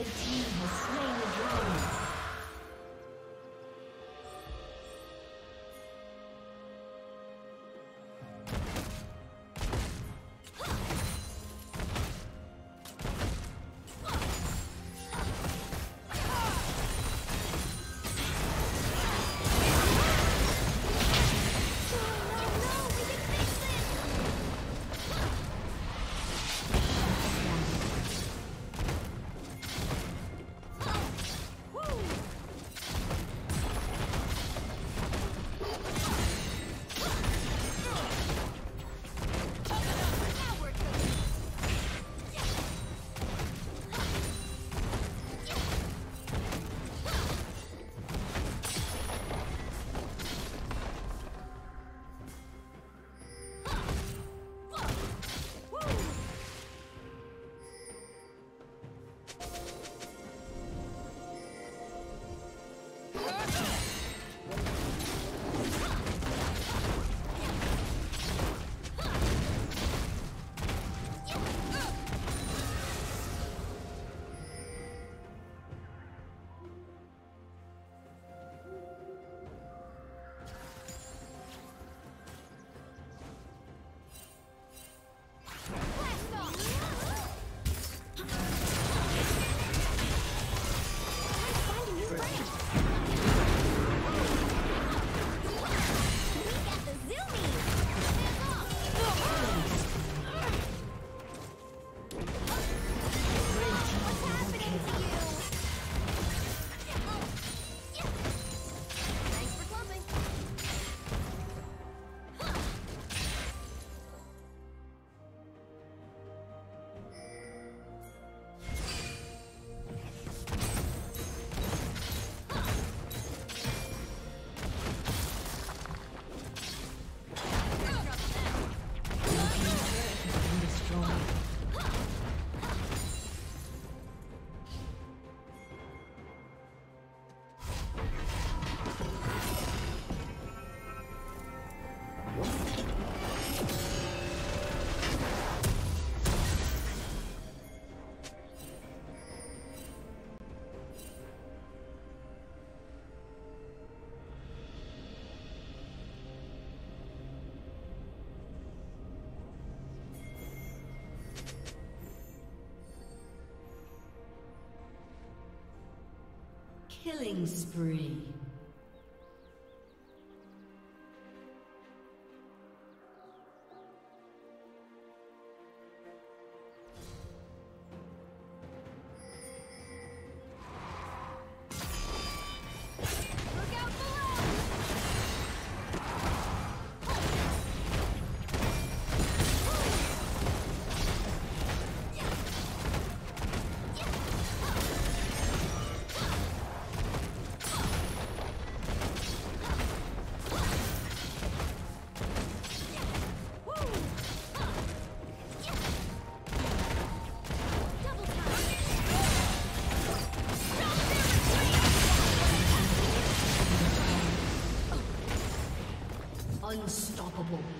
Red team has slain Killing spree. hope.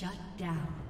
Shut down.